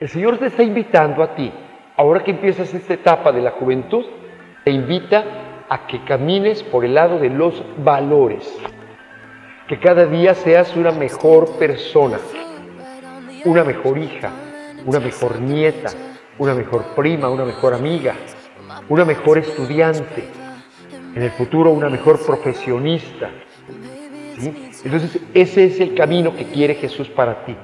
El Señor te está invitando a ti, ahora que empiezas esta etapa de la juventud, te invita a que camines por el lado de los valores, que cada día seas una mejor persona, una mejor hija, una mejor nieta, una mejor prima, una mejor amiga, una mejor estudiante, en el futuro una mejor profesionista. Entonces ese es el camino que quiere Jesús para ti.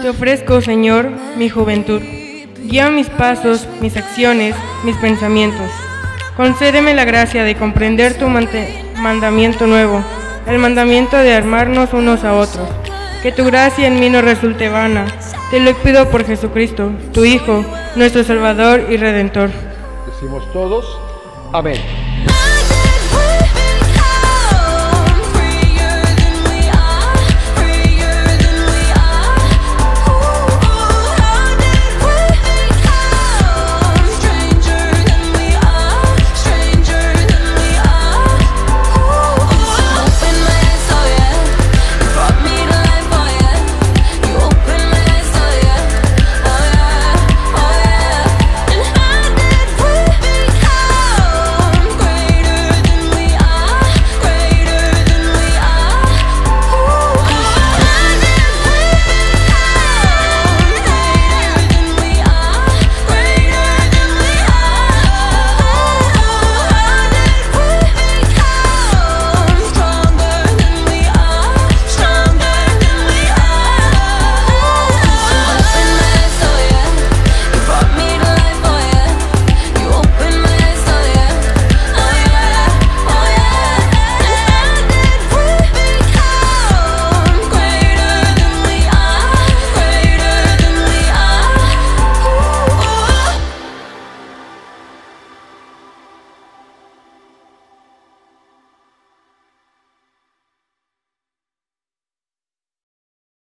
Te ofrezco, Señor, mi juventud. Guía mis pasos, mis acciones, mis pensamientos. Concédeme la gracia de comprender tu mandamiento nuevo, el mandamiento de armarnos unos a otros. Que tu gracia en mí no resulte vana. Te lo pido por Jesucristo, tu Hijo, nuestro Salvador y Redentor. Decimos todos, amén.